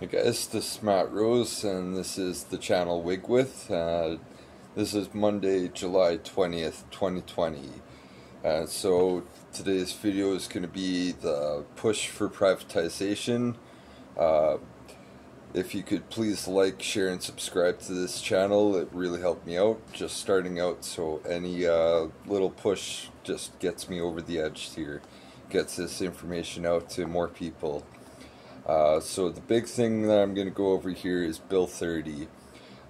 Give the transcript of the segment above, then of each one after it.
Hey guys, this is Matt Rose, and this is the channel Wigwith. Uh, this is Monday, July 20th, 2020. Uh, so today's video is going to be the push for privatization. Uh, if you could please like, share, and subscribe to this channel, it really helped me out. Just starting out, so any uh, little push just gets me over the edge here, gets this information out to more people. Uh, so the big thing that I'm going to go over here is Bill 30.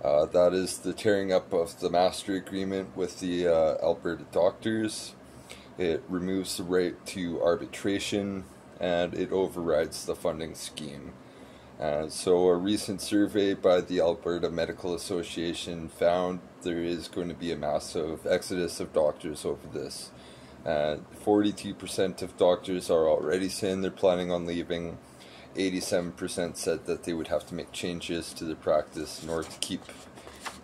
Uh, that is the tearing up of the master agreement with the uh, Alberta doctors. It removes the right to arbitration and it overrides the funding scheme. So a recent survey by the Alberta Medical Association found there is going to be a massive exodus of doctors over this. 42% of doctors are already saying they're planning on leaving 87% said that they would have to make changes to their practice in order to keep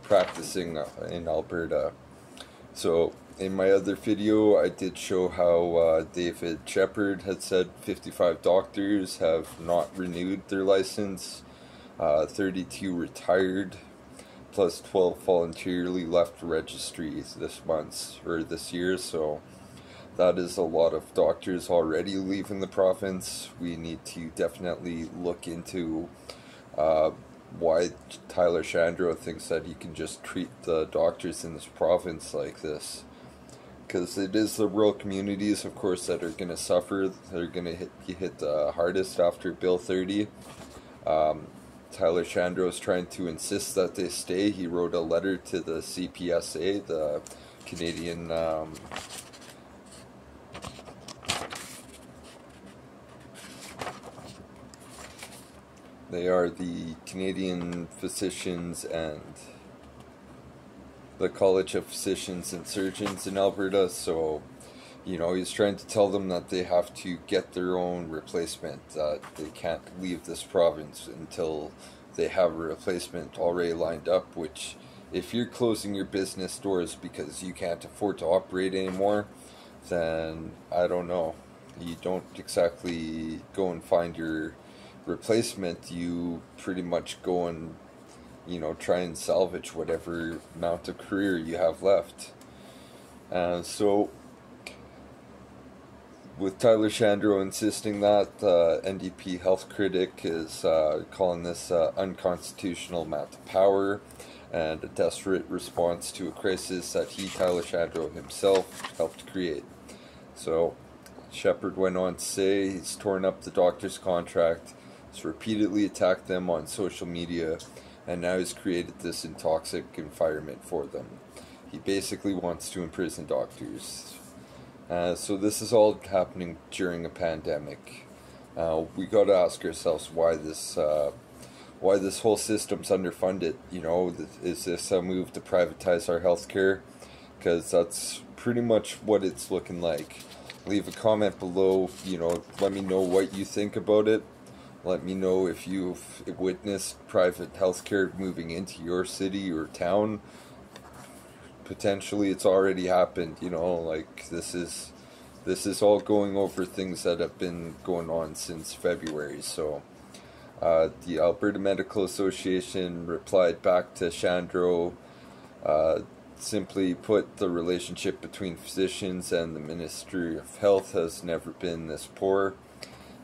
practicing uh, in Alberta. So in my other video I did show how uh, David Shepherd had said 55 doctors have not renewed their license, uh, 32 retired, plus 12 voluntarily left registries this month or this year so that is a lot of doctors already leaving the province. We need to definitely look into uh, why Tyler Shandro thinks that he can just treat the doctors in this province like this. Because it is the rural communities, of course, that are going to suffer. They're going to hit, hit the hardest after Bill 30. Um, Tyler Shandro is trying to insist that they stay. He wrote a letter to the CPSA, the Canadian um, They are the Canadian Physicians and the College of Physicians and Surgeons in Alberta. So, you know, he's trying to tell them that they have to get their own replacement, that they can't leave this province until they have a replacement already lined up, which if you're closing your business doors because you can't afford to operate anymore, then I don't know. You don't exactly go and find your replacement, you pretty much go and you know try and salvage whatever amount of career you have left. Uh, so with Tyler Shandro insisting that, uh, NDP health critic is uh, calling this uh, unconstitutional amount of power and a desperate response to a crisis that he, Tyler Shandro himself, helped create. So Shepherd went on to say he's torn up the doctor's contract He's repeatedly attacked them on social media, and now he's created this toxic environment for them. He basically wants to imprison doctors. Uh, so this is all happening during a pandemic. Uh, we got to ask ourselves why this uh, why this whole system's underfunded. You know, is this a move to privatize our healthcare? Because that's pretty much what it's looking like. Leave a comment below. You know, let me know what you think about it. Let me know if you've witnessed private healthcare moving into your city or town. Potentially, it's already happened. You know, like this is this is all going over things that have been going on since February. So, uh, the Alberta Medical Association replied back to Shandro. Uh, simply put, the relationship between physicians and the Ministry of Health has never been this poor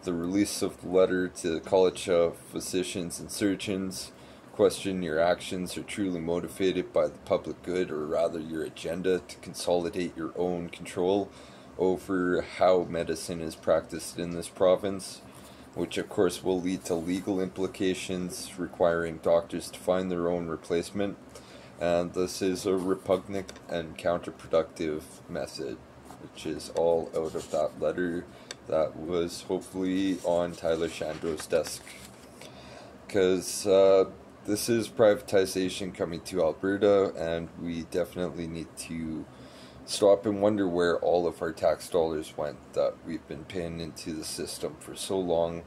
the release of the letter to the College of Physicians and Surgeons question your actions are truly motivated by the public good or rather your agenda to consolidate your own control over how medicine is practiced in this province, which of course will lead to legal implications requiring doctors to find their own replacement. And this is a repugnant and counterproductive method, which is all out of that letter that was hopefully on Tyler Shandro's desk. Because uh, this is privatization coming to Alberta, and we definitely need to stop and wonder where all of our tax dollars went that we've been paying into the system for so long.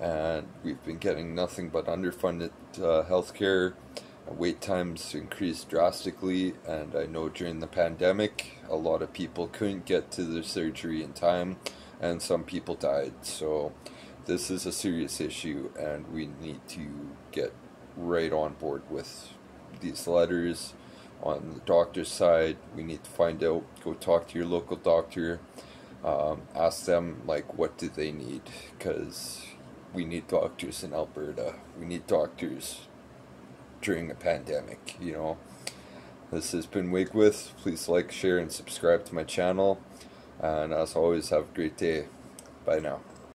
And we've been getting nothing but underfunded uh, healthcare. Wait times increased drastically, and I know during the pandemic, a lot of people couldn't get to their surgery in time and some people died. So this is a serious issue, and we need to get right on board with these letters. On the doctor's side, we need to find out. Go talk to your local doctor. Um, ask them like what do they need because we need doctors in Alberta. We need doctors during a pandemic. You know. This has been Wigwith. Please like, share, and subscribe to my channel. And as always, have a great day. Bye now.